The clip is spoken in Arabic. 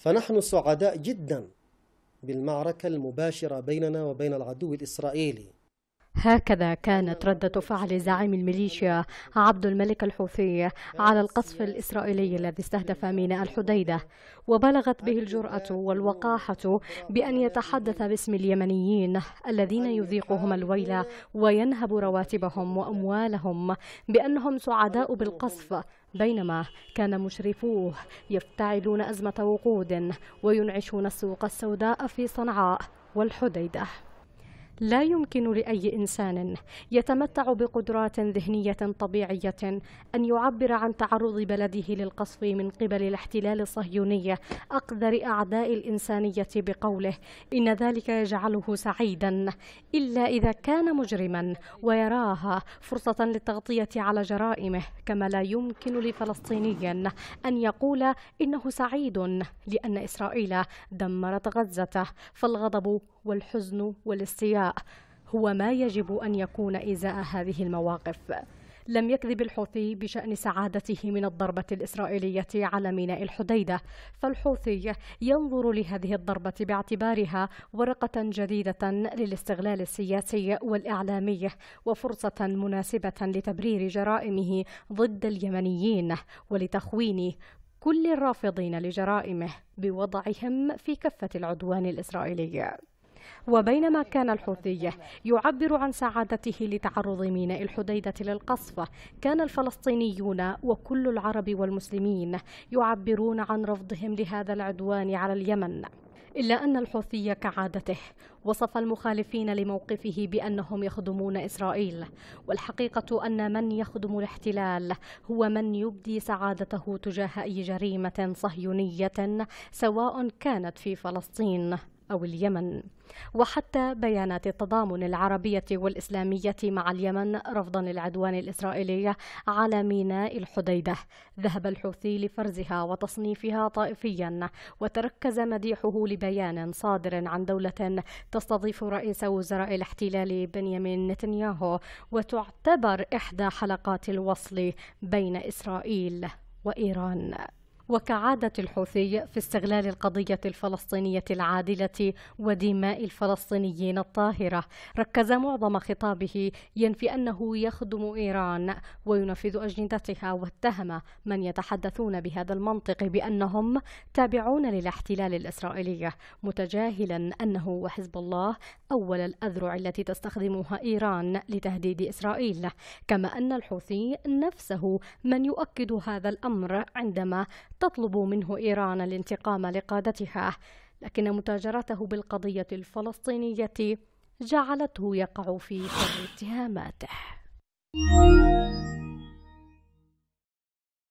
فنحن سعداء جدا بالمعركة المباشرة بيننا وبين العدو الإسرائيلي. هكذا كانت ردة فعل زعيم الميليشيا عبد الملك الحوثي على القصف الإسرائيلي الذي استهدف ميناء الحديدة. وبلغت به الجرأة والوقاحة بأن يتحدث باسم اليمنيين الذين يذيقهم الويل وينهب رواتبهم وأموالهم بأنهم سعداء بالقصف. بينما كان مشرفوه يفتعلون أزمة وقود وينعشون السوق السوداء في صنعاء والحديدة. لا يمكن لأي إنسان يتمتع بقدرات ذهنية طبيعية أن يعبر عن تعرض بلده للقصف من قبل الاحتلال الصهيوني أقذر أعداء الإنسانية بقوله إن ذلك يجعله سعيدا إلا إذا كان مجرما ويراها فرصة للتغطية على جرائمه كما لا يمكن لفلسطيني أن يقول إنه سعيد لأن إسرائيل دمرت غزة فالغضب والحزن والاستياء هو ما يجب أن يكون إزاء هذه المواقف. لم يكذب الحوثي بشأن سعادته من الضربة الإسرائيلية على ميناء الحديدة فالحوثي ينظر لهذه الضربة باعتبارها ورقة جديدة للاستغلال السياسي والإعلامي وفرصة مناسبة لتبرير جرائمه ضد اليمنيين ولتخوين كل الرافضين لجرائمه بوضعهم في كفه العدوان الإسرائيلي. وبينما كان الحوثي يعبر عن سعادته لتعرض ميناء الحديدة للقصف كان الفلسطينيون وكل العرب والمسلمين يعبرون عن رفضهم لهذا العدوان على اليمن. إلا أن الحوثي كعادته وصف المخالفين لموقفه بأنهم يخدمون إسرائيل والحقيقة أن من يخدم الاحتلال هو من يبدي سعادته تجاه أي جريمة صهيونية سواء كانت في فلسطين. أو اليمن. وحتى بيانات التضامن العربية والإسلامية مع اليمن رفضا للعدوان الإسرائيلي على ميناء الحديدة. ذهب الحوثي لفرزها وتصنيفها طائفيا وتركز مديحه لبيان صادر عن دولة تستضيف رئيس وزراء الاحتلال بنيامين نتنياهو وتعتبر إحدى حلقات الوصل بين إسرائيل وإيران. وكعادة الحوثي في استغلال القضية الفلسطينية العادلة ودماء الفلسطينيين الطاهرة. ركز معظم خطابه ينفي أنه يخدم إيران وينفذ أجندتها واتهم من يتحدثون بهذا المنطق بأنهم تابعون للاحتلال الإسرائيلي. متجاهلا أنه وحزب الله أول الأذرع التي تستخدمها إيران لتهديد إسرائيل. كما أن الحوثي نفسه من يؤكد هذا الأمر عندما تطلب منه إيران الانتقام لقادتها لكن متاجرته بالقضية الفلسطينية جعلته يقع في شر اتهاماته.